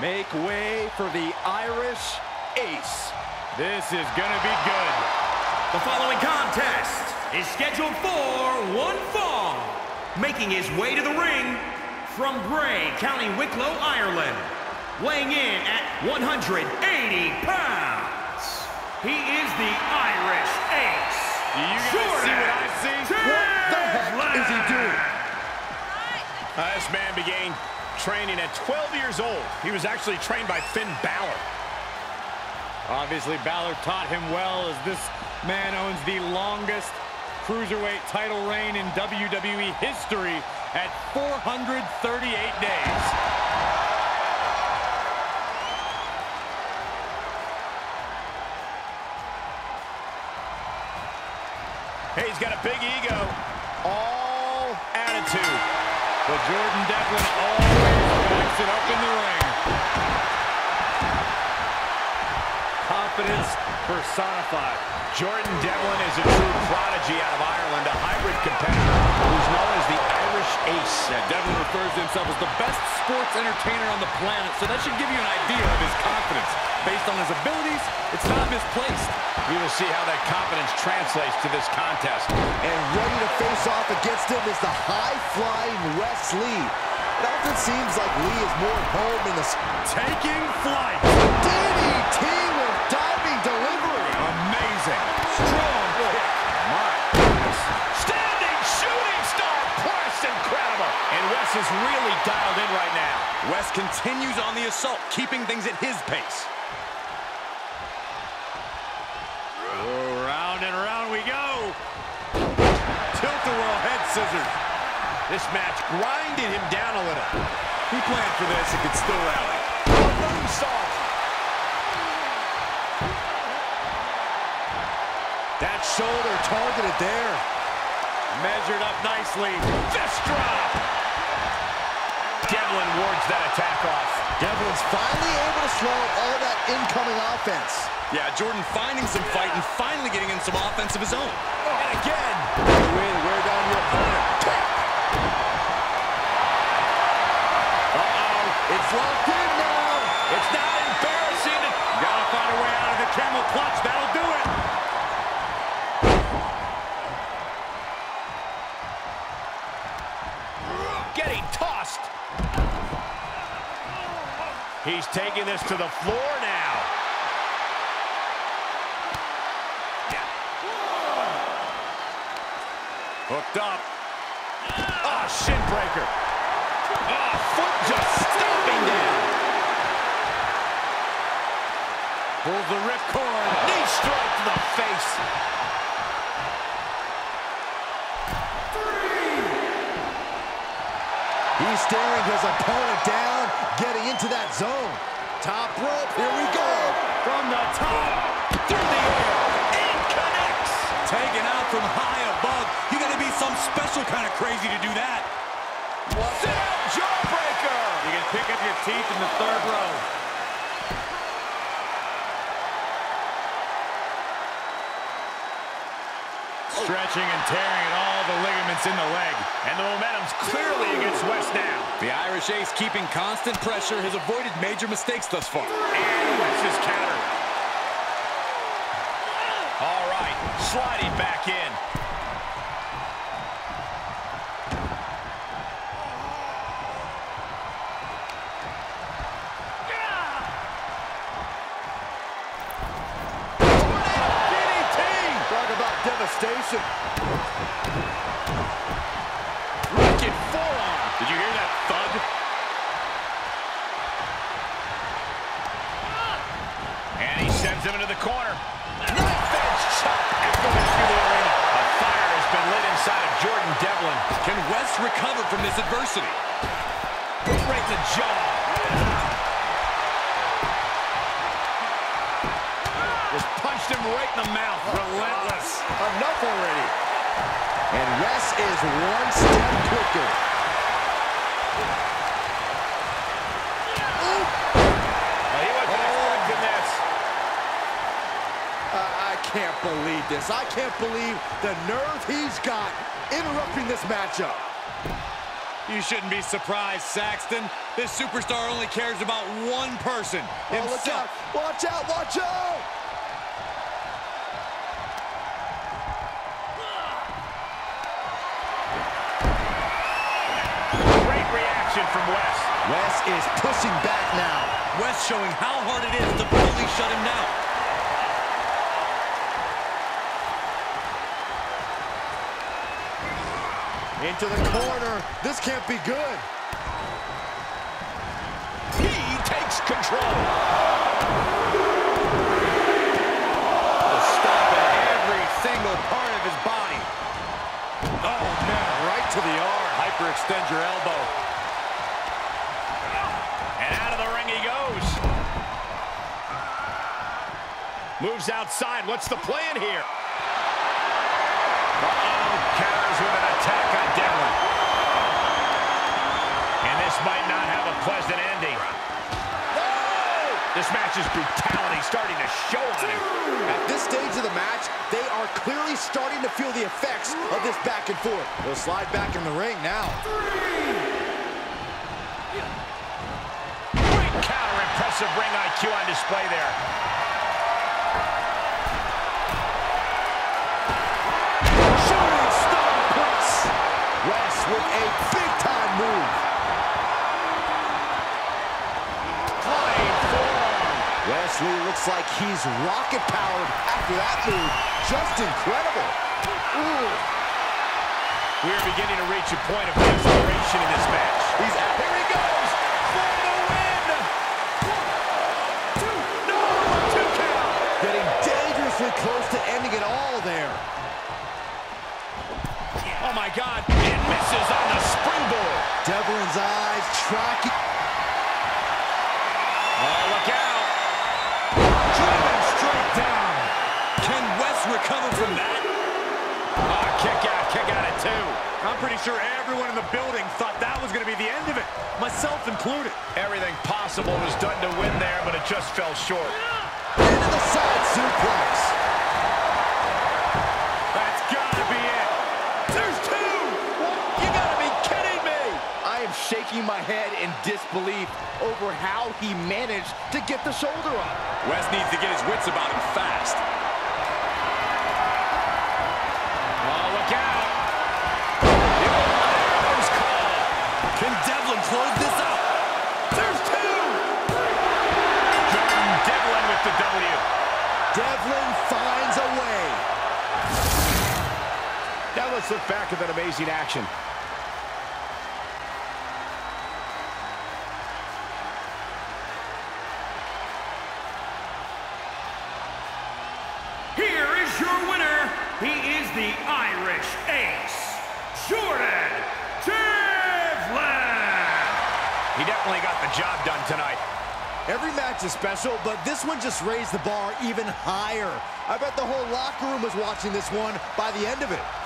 Make way for the Irish Ace. This is gonna be good. The following contest is scheduled for one fall. Making his way to the ring from Bray, County Wicklow, Ireland. Weighing in at 180 pounds. He is the Irish Ace. Do you guys Jordan see what I see? What the heck is he doing? Uh, this man began training at 12 years old. He was actually trained by Finn Balor. Obviously, Balor taught him well as this man owns the longest cruiserweight title reign in WWE history at 438 days. Hey, he's got a big ego. All attitude. But Jordan Devlin always backs it up in the ring. Confidence personified. Jordan Devlin is a true prodigy out of Ireland, a hybrid competitor who's known as the Irish Ace. Yeah, Devlin refers to himself as the best sports entertainer on the planet, so that should give you an idea of his confidence. Based on his abilities, it's not misplaced. We will see how that confidence translates to this contest. And ready to face off against him is the high-flying Wes Lee. It often seems like Lee is more at home in the... Taking flight. DDT with diving delivery. Amazing. Strong Wes is really dialed in right now. Wes continues on the assault, keeping things at his pace. Oh, round and round we go. Tilt-a-whirl head scissors. This match grinded him down a little. He planned for this and could still rally. Moonsault. That shoulder targeted there. Measured up nicely. Fist drop. Devlin wards that attack off. Devlin's finally able to slow all that incoming offense. Yeah, Jordan finding some fight and finally getting in some offense of his own. Oh, and again. Way to wear down your opponent. Uh-oh. It's locked in now. It's not embarrassing. Gotta find a way out of the camel clutch. That'll do it. He's taking this to the floor now. Hooked up. Oh, shin breaker. Oh, foot just stomping down. Pulls the ripcord. Knee strike to the face. Staring his opponent down, getting into that zone. Top rope, here we go. From the top. Through the air. And connects. Taken out from high above. You gotta be some special kind of crazy to do that. Sit jawbreaker. You can pick up your teeth in the third row. Stretching and tearing at all the ligaments in the leg. And the momentum's clearly against Wes now. The Irish Ace keeping constant pressure has avoided major mistakes thus far. And Wes is countered. All right, sliding back in. Wes recover from this adversity? Right to jaw. Just punched him right in the mouth. Relentless. Enough already. And Wes is one step quicker. Well, he wasn't oh. expecting this. I can't believe this. I can't believe the nerve he's got interrupting this matchup. You shouldn't be surprised, Saxton. This superstar only cares about one person, Oh, look himself. out. Watch out, watch out! Great reaction from Wes. Wes is pushing back now. Wes showing how hard it is to fully shut him down. Into the corner. This can't be good. He takes control. Stopping every single part of his body. Oh, man, right to the arm. Hyperextend your elbow. And out of the ring he goes. Moves outside. What's the plan here? Uh-oh. Counters with an attack on Devlin. And this might not have a pleasant ending. This match's brutality starting to show on him. At this stage of the match, they are clearly starting to feel the effects of this back and forth. They'll slide back in the ring now. Great counter. Impressive ring IQ on display there. Wes Lee looks like he's rocket-powered after that move. Just incredible. Ooh. We are beginning to reach a point of desperation in this match. He's out. Here he goes for the win. Two, no, two count. Getting dangerously close to ending it all there. Oh my God! It misses on the springboard. Devlin's eyes tracking. Kick out, at two. I'm pretty sure everyone in the building thought that was going to be the end of it, myself included. Everything possible was done to win there, but it just fell short. Into the side suplex. That's got to be it. There's two. You gotta be kidding me! I am shaking my head in disbelief over how he managed to get the shoulder up. Wes needs to get his wits about him fast. Back at that amazing action. Here is your winner. He is the Irish Ace, Jordan Devlin. He definitely got the job done tonight. Every match is special, but this one just raised the bar even higher. I bet the whole locker room was watching this one by the end of it.